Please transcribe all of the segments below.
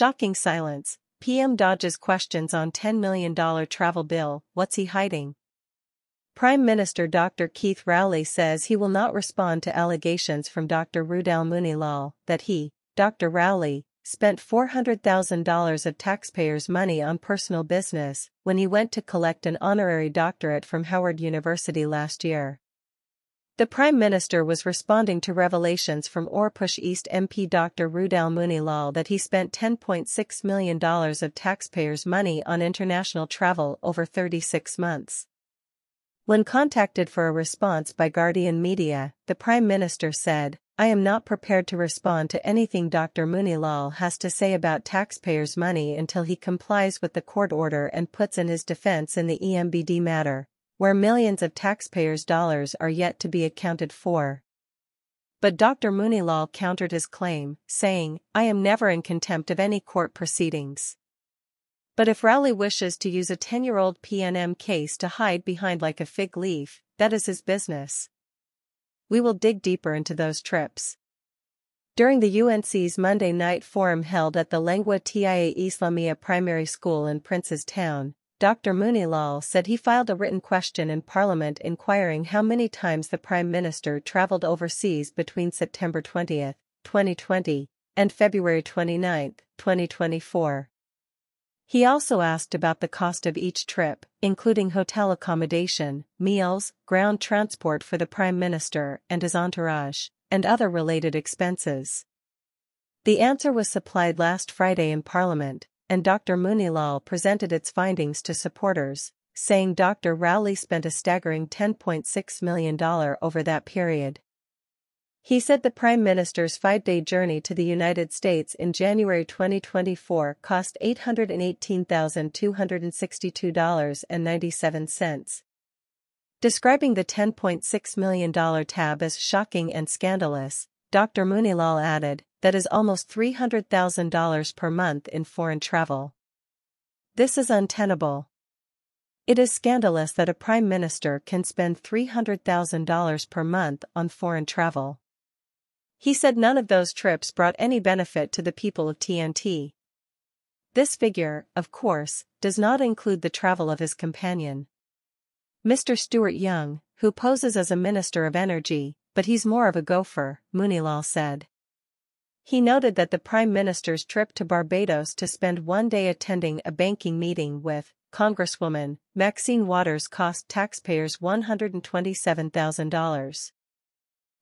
Shocking silence. PM dodges questions on $10 million travel bill, what's he hiding? Prime Minister Dr. Keith Rowley says he will not respond to allegations from Dr. Roodal Moonilal that he, Dr. Rowley, spent $400,000 of taxpayers' money on personal business when he went to collect an honorary doctorate from Howard University last year. The Prime Minister was responding to revelations from Oropouche East MP Dr. Roodal Moonilal that he spent $10.6 million of taxpayers' money on international travel over 36 months. When contacted for a response by Guardian Media, the Prime Minister said, I am not prepared to respond to anything Dr. Moonilal has to say about taxpayers' money until he complies with the court order and puts in his defense in the EMBD matter, where millions of taxpayers' dollars are yet to be accounted for. But Dr. Moonilal countered his claim, saying, I am never in contempt of any court proceedings. But if Rowley wishes to use a 10-year-old PNM case to hide behind like a fig leaf, that is his business. We will dig deeper into those trips. During the UNC's Monday night forum held at the Lengua Tia Islamia Primary School in Prince's Town, Dr. Moonilal said he filed a written question in Parliament inquiring how many times the Prime Minister travelled overseas between September 20, 2020, and February 29, 2024. He also asked about the cost of each trip, including hotel accommodation, meals, ground transport for the Prime Minister and his entourage, and other related expenses. The answer was supplied last Friday in Parliament, and Dr. Moonilal presented its findings to supporters, saying Dr. Rowley spent a staggering $10.6 million over that period. He said the Prime Minister's five-day journey to the United States in January 2024 cost $818,262.97. Describing the $10.6 million tab as shocking and scandalous, Dr. Moonilal added, that is almost $300,000 per month in foreign travel. This is untenable. It is scandalous that a prime minister can spend $300,000 per month on foreign travel. He said none of those trips brought any benefit to the people of TNT. This figure, of course, does not include the travel of his companion. Mr. Stuart Young, who poses as a Minister of Energy, but he's more of a gopher, Moonilal said. He noted that the Prime Minister's trip to Barbados to spend one day attending a banking meeting with Congresswoman Maxine Waters cost taxpayers $127,000.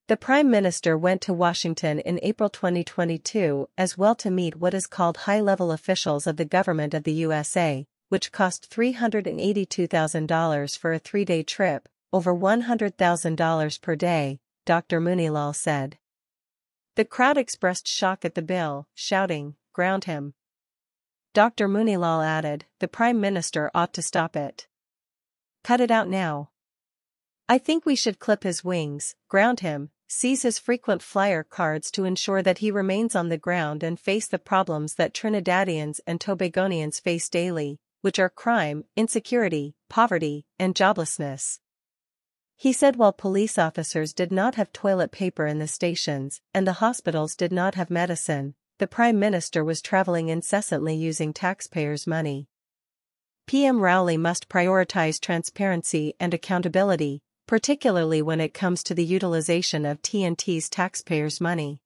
The Prime Minister went to Washington in April 2022 as well to meet what is called high-level officials of the government of the USA, which cost $382,000 for a three-day trip, over $100,000 per day, Dr. Moonilal said. The crowd expressed shock at the bill, shouting, ground him. Dr. Moonilal added, the Prime Minister ought to stop it. Cut it out now. I think we should clip his wings, ground him, seize his frequent flyer cards to ensure that he remains on the ground and face the problems that Trinidadians and Tobagonians face daily, which are crime, insecurity, poverty, and joblessness. He said while police officers did not have toilet paper in the stations and the hospitals did not have medicine, the Prime Minister was traveling incessantly using taxpayers' money. PM Rowley must prioritize transparency and accountability, particularly when it comes to the utilization of TNT's taxpayers' money.